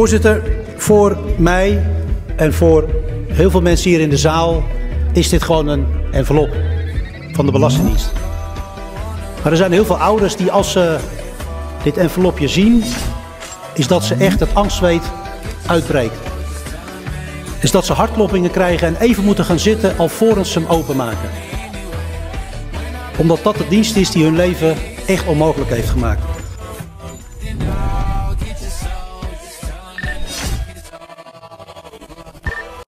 Voorzitter, voor mij en voor heel veel mensen hier in de zaal is dit gewoon een envelop van de Belastingdienst. Maar er zijn heel veel ouders die als ze dit envelopje zien, is dat ze echt het angstzweet uitbreekt. Is dat ze hartkloppingen krijgen en even moeten gaan zitten alvorens ze hem openmaken. Omdat dat de dienst is die hun leven echt onmogelijk heeft gemaakt.